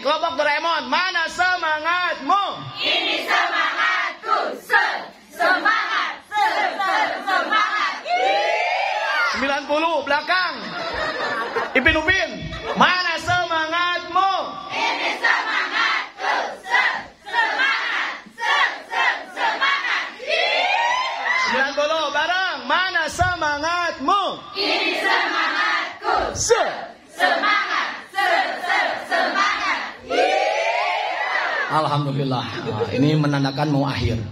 kelompok Doraemon, mana semangatmu? Ini semangatku. Se, semangat. Se, se, semangat. 90 belakang. Ipin Upin, mana semangatmu? Ini semangatku. Se, semangat. Se, se, semangat. 90 bareng, mana semangatmu? Ini semangatku. Se. Semangat. Se, se, semangat. Alhamdulillah. Ini menandakan mau akhir.